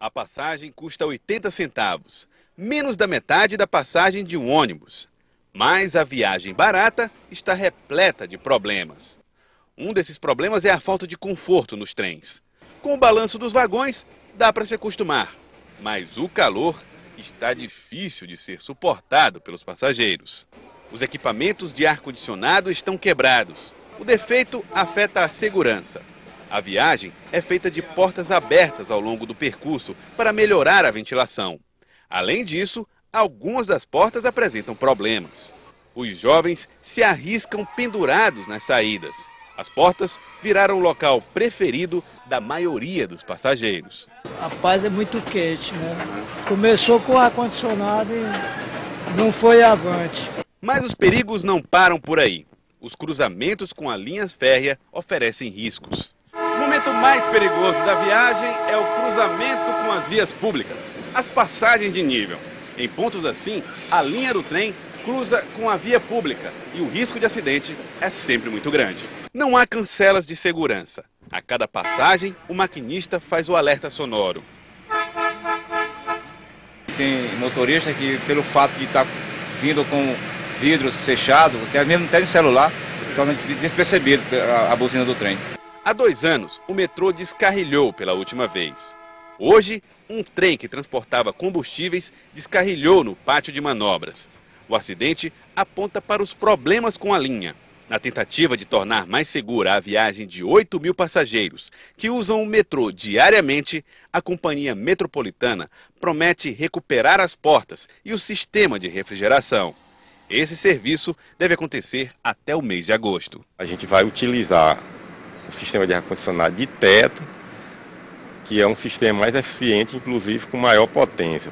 A passagem custa 80 centavos, menos da metade da passagem de um ônibus. Mas a viagem barata está repleta de problemas. Um desses problemas é a falta de conforto nos trens. Com o balanço dos vagões, dá para se acostumar. Mas o calor está difícil de ser suportado pelos passageiros. Os equipamentos de ar-condicionado estão quebrados. O defeito afeta a segurança. A viagem é feita de portas abertas ao longo do percurso para melhorar a ventilação. Além disso, algumas das portas apresentam problemas. Os jovens se arriscam pendurados nas saídas. As portas viraram o local preferido da maioria dos passageiros. A paz é muito quente, né? Começou com ar-condicionado e não foi avante. Mas os perigos não param por aí. Os cruzamentos com a linha férrea oferecem riscos. O momento mais perigoso da viagem é o cruzamento com as vias públicas, as passagens de nível. Em pontos assim, a linha do trem cruza com a via pública e o risco de acidente é sempre muito grande. Não há cancelas de segurança. A cada passagem, o maquinista faz o alerta sonoro. Tem motorista que, pelo fato de estar vindo com vidros fechados, até mesmo até de celular, totalmente despercebido a buzina do trem. Há dois anos, o metrô descarrilhou pela última vez. Hoje, um trem que transportava combustíveis descarrilhou no pátio de manobras. O acidente aponta para os problemas com a linha. Na tentativa de tornar mais segura a viagem de 8 mil passageiros que usam o metrô diariamente, a Companhia Metropolitana promete recuperar as portas e o sistema de refrigeração. Esse serviço deve acontecer até o mês de agosto. A gente vai utilizar o sistema de ar-condicionado de teto, que é um sistema mais eficiente, inclusive com maior potência.